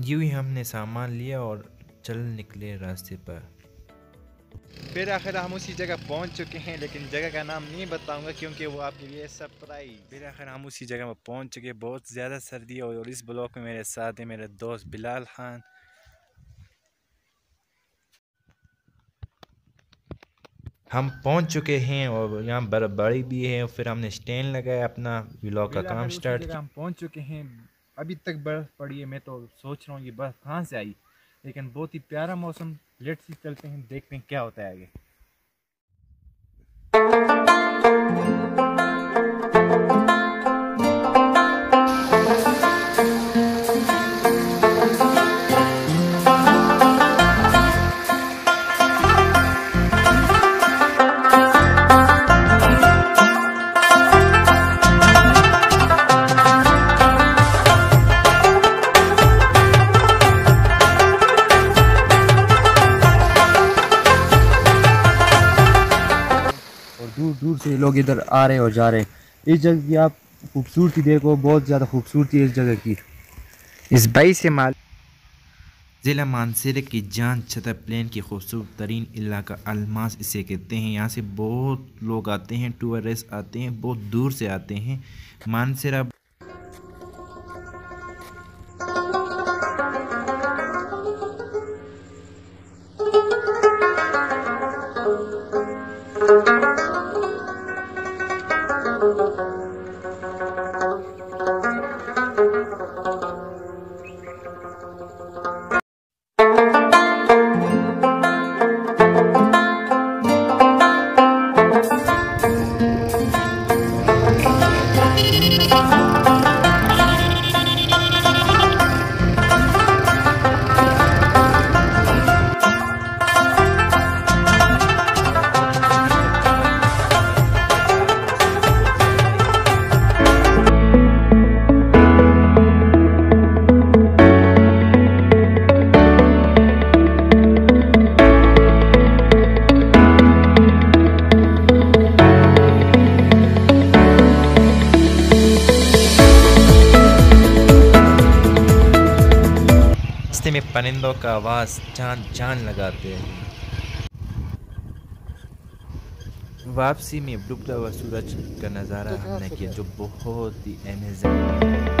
यूँ ही हमने सामान लिया और चल निकले रास्ते पर। फिर आखिर हम उसी जगह पहुँच चुके हैं लेकिन जगह का नाम नहीं बताऊँगा क्योंकि वो आपके लिए सरप्राइज़ फिर आखिर हम उसी जगह पर पहुँच चुके हैं बहुत ज़्यादा सर्दी है और इस ब्लॉक में मेरे साथ है मेरे दोस्त बिलाल खान। हम पहुँच चुके हैं और यहाँ बर्फबारी भी है और फिर हमने स्टैंड लगाया अपना व्लॉग का काम स्टार्ट हम पहुँच चुके हैं। अभी तक बर्फ़ पड़ी है, मैं तो सोच रहा हूँ ये बर्फ़ कहाँ से आई? लेकिन बहुत ही प्यारा मौसम लेट से चलते हैं, देखते हैं क्या होता है आगे। दूर से लोग इधर आ रहे और जा रहे हैं। इस जगह की आप खूबसूरती देखो, बहुत ज़्यादा खूबसूरती है इस जगह की। इस बाई से माल ज़िला मानसरे की जान छतर प्लेन की खूबसूरत तरीन इलाका अलमास इसे कहते हैं। यहाँ से बहुत लोग आते हैं टूरिस्ट आते हैं, बहुत दूर से आते हैं। मानसरा रास्ते में परिंदों का आवाज़ जान जान लगाते हैं। वापसी में डूबता हुआ सूरज का नज़ारा हमने किया, जो बहुत ही अमेजिंग